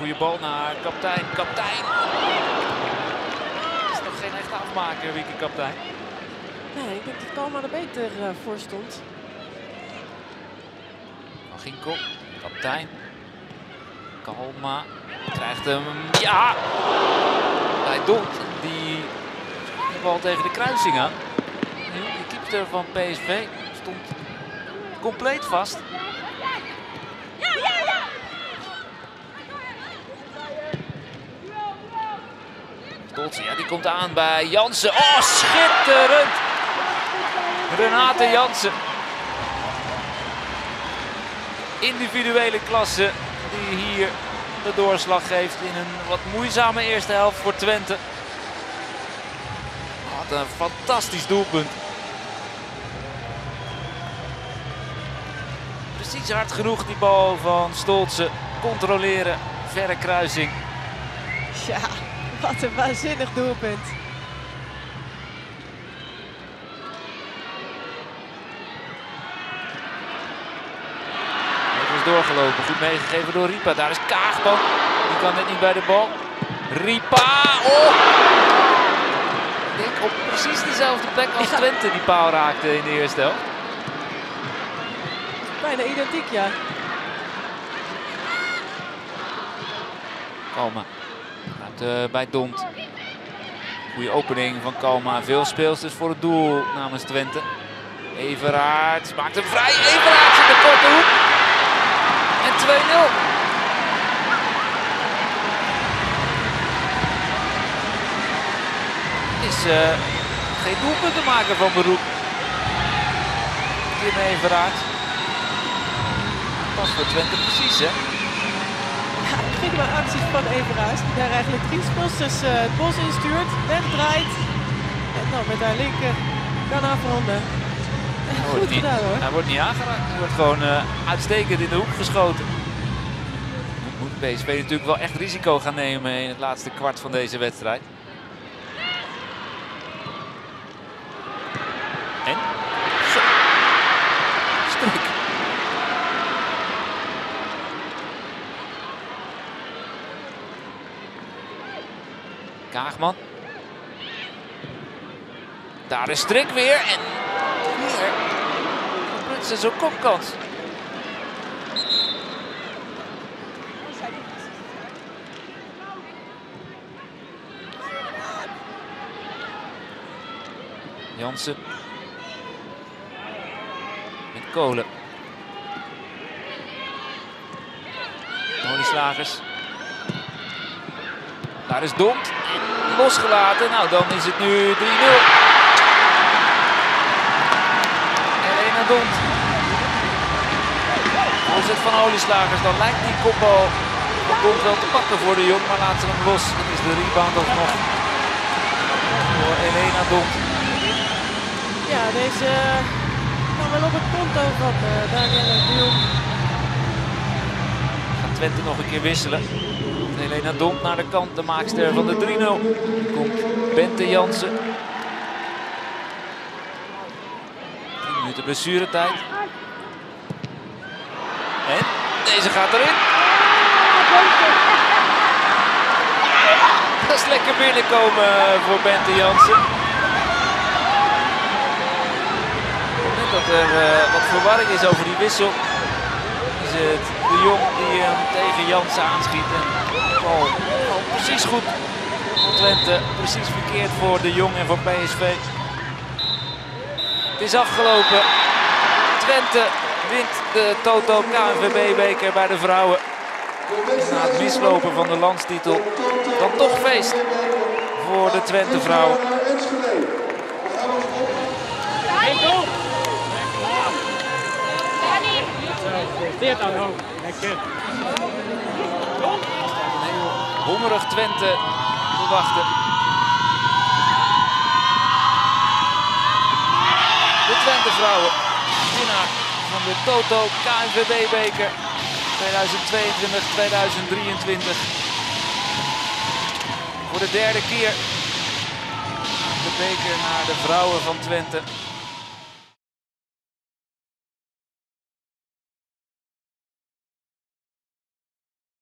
goede bal naar kaptein. Kaptein! Het is nog geen echt afmaker, Wieke kaptein. Nee, ik denk dat Kalma er beter eh, voor stond. Ginkel, kaptein. Kalma krijgt hem. Ja! Bij Dont, die bal tegen de kruising aan. De keeper van PSV stond compleet vast. Ja, die komt aan bij Jansen. Oh, schitterend! Renate Jansen. Individuele klasse die hier de doorslag geeft in een wat moeizame eerste helft voor Twente. Wat een fantastisch doelpunt. Precies hard genoeg die bal van Stoltse. Controleren, verre kruising. Ja, wat een waanzinnig doelpunt. Even is doorgelopen, goed meegegeven door Ripa. Daar is Kaagman, die kan net niet bij de bal. Ripa, oh! Ik denk op precies dezelfde plek als. Twente die paal raakte in de eerste helft. Bijna identiek, ja. Kalma. Gaat eh, bij Dont. Goede opening van Kalma. Veel speelsters voor het doel namens Twente. Everaerts maakt hem vrij. Everaerts in de korte hoek. En 2-0. Is eh, geen doelpunt te maken van beroep. Kim Everaerts. Pas voor Twente precies hè. Prima acties van Everaars. Die daar eigenlijk drie speelsters eh, het bos instuurt, wegdraait. En dan met haar linker kan afronden. Hij Goed wordt niet- gedaan hoor. Hij wordt niet aangeraakt. Hij wordt gewoon eh, uitstekend in de hoek geschoten. Moet PSV natuurlijk wel echt risico gaan nemen in het laatste kwart van deze wedstrijd. Kaagman. Daar is Strik weer en weer Brutsen zo'n kopkans. Jansen. Met Kolen. Molieslagers. Daar is Dont. Losgelaten. Nou, dan is het nu 3-0. Elena Dont. Voorzet van Olieslagers. Dan lijkt die kopbal van Dont wel te pakken voor de Jong. Maar laat ze hem los. Het is de rebound alsnog voor Elena Dont. Ja, deze eh, kan wel op het konto van eh Danielle de Jong. Gaat Twente nog een keer wisselen. Helena Dont naar de kant, de maakster van de 3-0. Komt Bente Jansen. 10 minuten blessuretijd. En deze gaat erin. Dat is lekker binnenkomen voor Bente Jansen. Dat er eh, wat verwarring is over die wissel, is het de Jong die hem tegen Jansen aanschiet. En precies goed voor Twente, precies verkeerd voor de Jong en voor PSV. Het is afgelopen. Twente wint de Toto KNVB-beker bij de vrouwen. Na het mislopen van de landstitel dan toch feest voor de Twente vrouwen. Dit aan. Lekker. Hongerig Twente te wachten. De Twente vrouwen, winnaar van de Toto KNVB-beker 2022-2023. Voor de derde keer de beker naar de vrouwen van Twente.